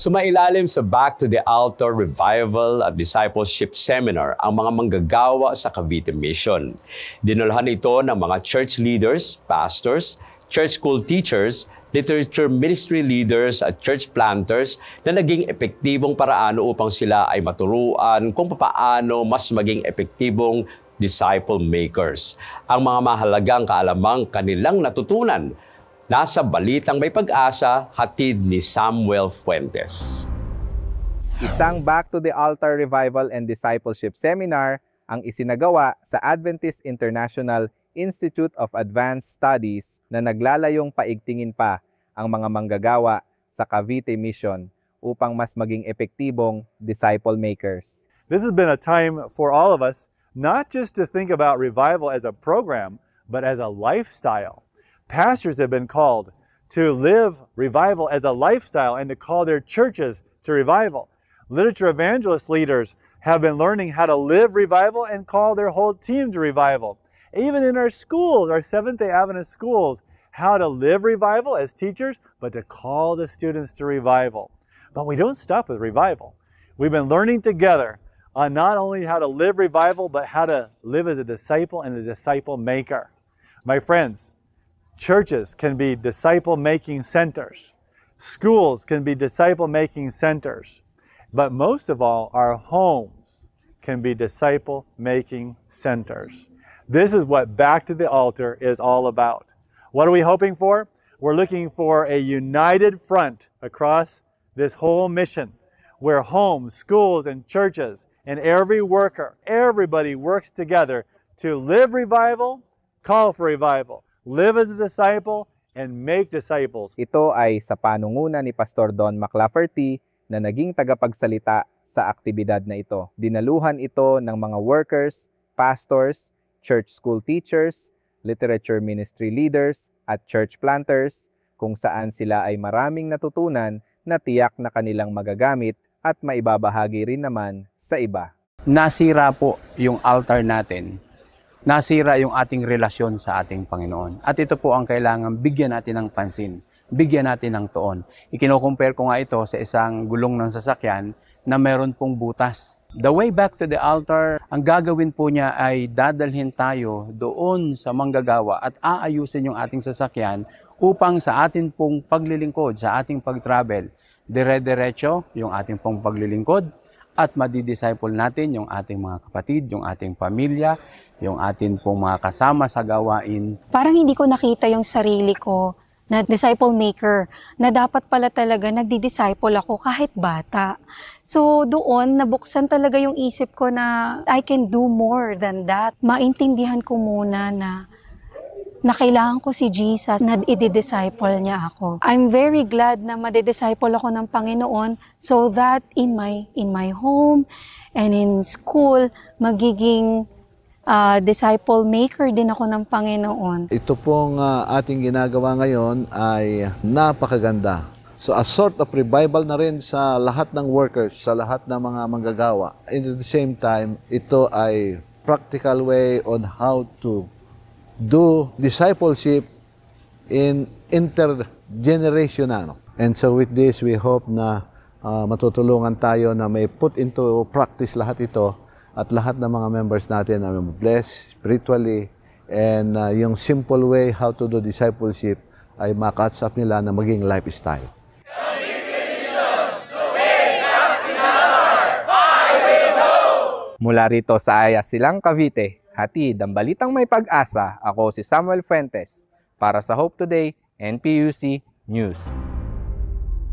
Sumailalim sa Back to the Altar Revival at Discipleship Seminar ang mga manggagawa sa Cavite Mission. Dinulhan ito ng mga church leaders, pastors, church school teachers, literature ministry leaders at church planters na naging epektibong paraan upang sila ay maturuan kung paano mas maging epektibong disciple makers. Ang mga mahalagang kaalamang kanilang natutunan Nasa Balitang May Pag-asa, hatid ni Samuel Fuentes. Isang Back to the Altar Revival and Discipleship Seminar ang isinagawa sa Adventist International Institute of Advanced Studies na naglalayong paigtingin pa ang mga manggagawa sa Cavite Mission upang mas maging epektibong disciple makers. This has been a time for all of us not just to think about revival as a program, but as a lifestyle. Pastors have been called to live revival as a lifestyle and to call their churches to revival. Literature evangelist leaders have been learning how to live revival and call their whole team to revival. Even in our schools, our Seventh day Adventist schools, how to live revival as teachers, but to call the students to revival. But we don't stop with revival. We've been learning together on not only how to live revival, but how to live as a disciple and a disciple maker. My friends, Churches can be disciple making centers. Schools can be disciple making centers. But most of all, our homes can be disciple making centers. This is what Back to the Altar is all about. What are we hoping for? We're looking for a united front across this whole mission where homes, schools, and churches and every worker, everybody works together to live revival, call for revival, live as a disciple, and make disciples. Ito ay sa panunguna ni Pastor Don McLafferty na naging tagapagsalita sa aktibidad na ito. Dinaluhan ito ng mga workers, pastors, church school teachers, literature ministry leaders, at church planters kung saan sila ay maraming natutunan na tiyak na kanilang magagamit at maibabahagi rin naman sa iba. Nasira po yung altar natin nasira yung ating relasyon sa ating Panginoon. At ito po ang kailangan bigyan natin ng pansin, bigyan natin ng toon. Ikinocompare ko nga ito sa isang gulong ng sasakyan na meron pong butas. The way back to the altar, ang gagawin po niya ay dadalhin tayo doon sa manggagawa at aayusin yung ating sasakyan upang sa atin pong paglilingkod, sa ating pag-travel, dire-diretso yung ating pong paglilingkod at madidisciple natin yung ating mga kapatid, yung ating pamilya, yung atin pong mga kasama sa gawain. Parang hindi ko nakita yung sarili ko na disciple maker, na dapat pala talaga nagdi-disciple ako kahit bata. So doon, nabuksan talaga yung isip ko na I can do more than that. Maintindihan ko muna na na kailangan ko si Jesus na i-disciple niya ako. I'm very glad na madi-disciple ako ng Panginoon so that in my in my home and in school magiging uh, disciple maker din ako ng Panginoon. Ito pong uh, ating ginagawa ngayon ay napakaganda. So a sort of revival na rin sa lahat ng workers, sa lahat ng mga manggagawa. And at the same time, ito ay practical way on how to do discipleship in intergenerational. And so with this, we hope na uh, matutulungan tayo na may put into practice lahat ito at lahat ng mga members natin ay blessed spiritually and uh, yung simple way how to do discipleship ay makatch up nila na maging lifestyle. Mula rito sa Ayas Silang Cavite, hatid ang balitang may pag-asa. Ako si Samuel Fuentes para sa Hope Today NPUC News.